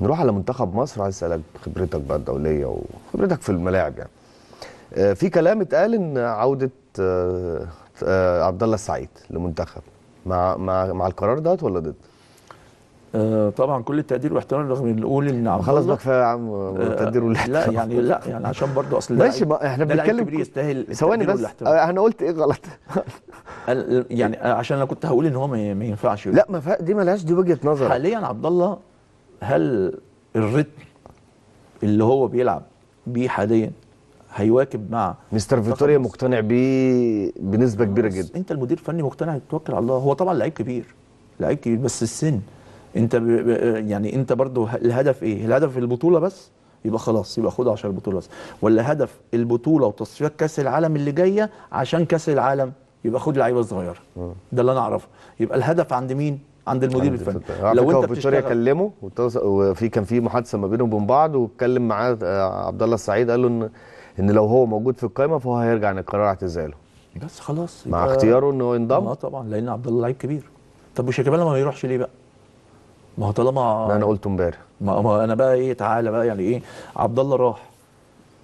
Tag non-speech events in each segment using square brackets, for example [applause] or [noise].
هنروح على منتخب مصر عايز أسألك خبرتك بقى الدولية وخبرتك في الملاعب يعني آه، في كلام اتقال إن عودة آه، آه، عبد الله السعيد لمنتخب مع مع مع القرار ده ولا ضد؟ آه طبعا كل التقدير والاحترام رغم إن نقول إن عبد خلاص بقى كفاية يا عم آه، تقدير لا والإحترام يعني لا يعني عشان برضو أصل ماشي ما إحنا بنتكلم كبير يستاهل ثواني التقدير بس والاحترام. أنا قلت إيه غلط [laughs] يعني عشان أنا كنت هقول إن هو ما ينفعش لا ما. دي ملهاش دي وجهة نظر حاليا عبد الله هل الريتم اللي هو بيلعب بيه حاليا هيواكب مع مستر فيتوريا. مقتنع بيه بنسبة كبيرة جدا. أنت المدير الفني مقتنع توكل على الله. هو طبعا لعيب كبير لعيب كبير بس السن. أنت ب... يعني أنت برضو الهدف إيه؟ الهدف البطولة بس؟ يبقى خلاص يبقى خدها عشان البطوله بس. ولا هدف البطولة وتصفيات كأس العالم اللي جاية عشان كأس العالم؟ يبقى خد لعيبة صغيرة. ده اللي أنا أعرفه. يبقى الهدف عند مين؟ عند المدير الفني. لو انت فيتوريا بتشتغل كلمه وتص- وفي كان في محادثة ما بينهم وبين بعض واتكلم معاه آه، عبد الله السعيد قال له ان إن لو هو موجود في القائمه فهو هيرجع عن القرار اعتزاله. بس خلاص مع يبقى- اختياره إن هو ينضم؟ آه طبعا لأن عبد الله لعيب كبير. طب وشيكابالا ما يروحش ليه بقى؟ ما هو طالما ده أنا قلته امبارح. ما, ما أنا بقى إيه تعالى بقى يعني إيه عبد الله راح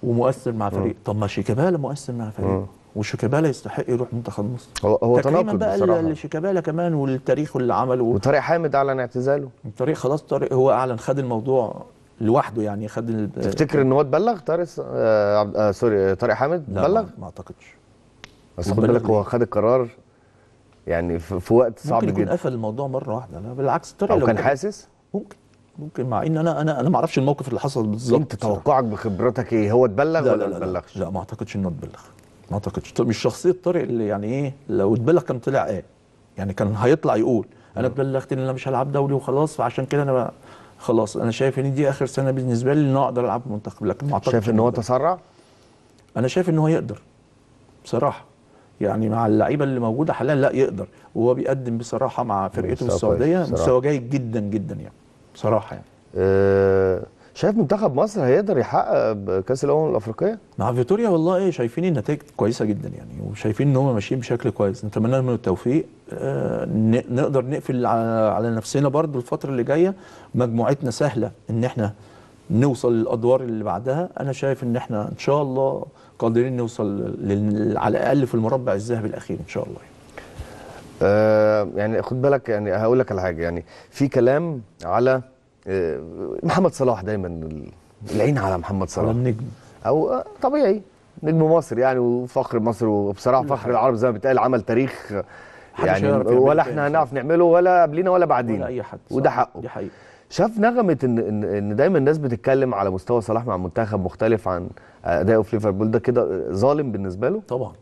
ومؤثر مع فريق. طب ما شيكابالا مؤثر مع فريق. مم. وشيكابالا يستحق يروح منتخب مصر. هو هو تناقض بقى بصراحة. لشيكابالا كمان والتاريخ اللي عمله. وطارق حامد أعلن اعتزاله. طارق خلاص طارق هو أعلن خد الموضوع لوحده يعني خد ال- تفتكر إن هو اتبلغ؟ طارق آه آه سوري طارق حامد لا بلغ ما- أعتقدش. بس خد بالك هو؟ خد القرار يعني في, وقت صعب ممكن يكون جدا. قفل الموضوع مرة واحدة. لا بالعكس طارق لو كان حاسس؟ ممكن ممكن مع إن أنا أنا أنا ما أعرفش الموقف اللي حصل بالظبط أنت. توقعك بخبرتك إيه؟ هو اتبلغ لا ولا لا ما اتبلغش؟ لا ما أعتقدش إنه اتبلغ. ما أعتقدش. طب مش شخصية طارق اللي يعني إيه لو اتبلغ كان طلع إيه؟ يعني كان هيطلع يقول أنا اتبلغت إن أنا مش هلعب دولي وخلاص فعشان كده أنا بقى خلاص. أنا شايف إن دي آخر سنة بالنسبة لي إن أنا أقدر ألعب منتخب. لكن ما أعتقدش شايف إن هو. تسرع؟ أنا شايف إن هو يقدر بصراحة. يعني مع اللعيبة اللي موجودة حاليا لا يقدر. وهو بيقدم بصراحة مع فرقته السعودية. مستوى جيد جدا جدا يعني. بصراحة يعني. آه، شايف منتخب مصر هيقدر يحقق بكاس الأمم الأفريقية؟ مع فيتوريا والله إيه شايفين النتائج كويسة جدا يعني وشايفين إن هم ماشيين بشكل كويس. نتمنى لهم التوفيق. آه نقدر نقفل على, نفسنا برضو الفترة اللي جاية. مجموعتنا سهلة إن إحنا نوصل للأدوار اللي بعدها. أنا شايف إن إحنا إن شاء الله قادرين نوصل لل- على الأقل في المربع الذهبي الأخير إن شاء الله آه، يعني خد بالك يعني هقول لك على حاجة. يعني في كلام على محمد صلاح دايما ال- العين على محمد على صلاح النجم. أو آه، طبيعي. نجم مصر يعني وفخر مصر وبصراحة فخر. العرب زي ما بيتقال عمل تاريخ يعني ولا إحنا هنعرف نعمله ولا قبلينا ولا بعدينا. ولا أي حد وده حقه. دي حقيقة. شاف نغمة إن إن دايما الناس بتتكلم على مستوى صلاح مع منتخب مختلف عن اداؤه في ليفربول ده كده ظالم بالنسبة له؟ طبعا.